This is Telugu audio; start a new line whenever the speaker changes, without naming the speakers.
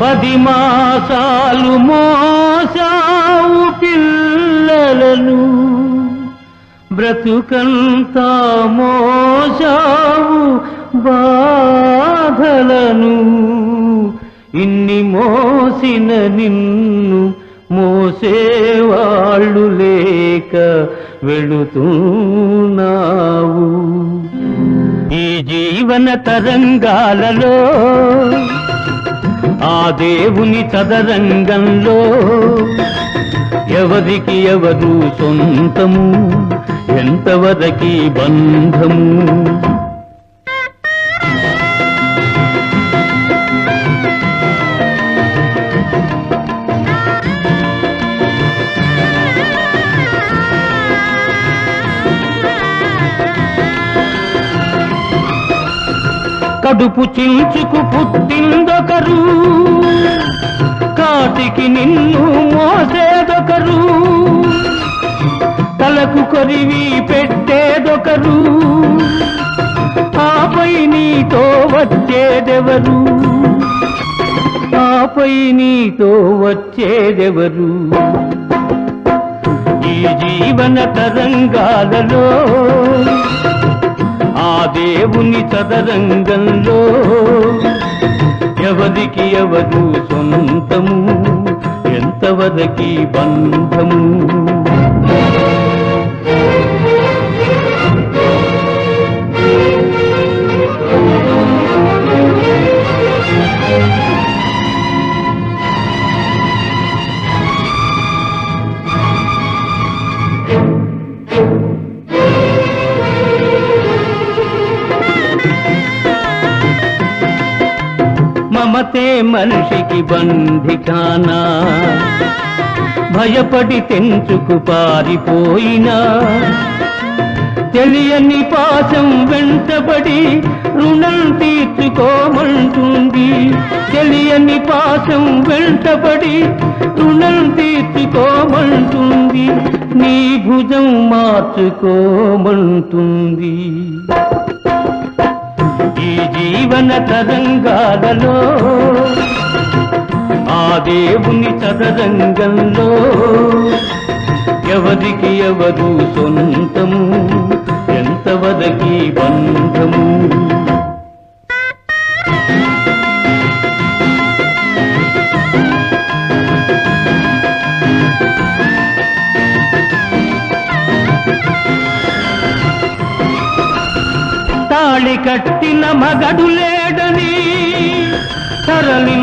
పది మాసాలు మోసావు పిల్లలను. బ్రతుకంతా మోసావు బాధలను. ఇన్ని మోసిన నిన్ను మోసేవాళ్ళు లేక వెళుతున్నావు. ఈ జీవన తరంగాలలో ఆ దేవుని చదరంగంలో ఎవరికి ఎవరు సొంతము? ఎంతవరకి బంధము? కడుపు చించుకు పుట్టిందొకరు. కాటికి నిన్ను మోసేదొకరు. తలకు కొరివి పెట్టేదొకరు. ఆపై నీతో వచ్చేదెవరు? ఆపై నీతో వచ్చేదెవరు? ఈ జీవన తరంగాలలో దేవుని చదరంగంలో ఎవరికి ఎవరు సొంతము? ఎంతవరకి బంధము? మమతే మనిషికి బంధికానా భయపడి తెంచుకు పారిపోయినా? తెలియని పాశం వెంటబడి రుణం తీర్చుకోమంటుంది. తెలియని పాశం వెంటబడి రుణం తీర్చుకోమంటుంది. నీ భుజం మార్చుకోమంటుంది. జీవన తరంగాలలో ఆ దేవుని చదరంగంలో ఎవరికి ఎవరు సొంతము తాళి కట్టిన మగడు లేడని తరలి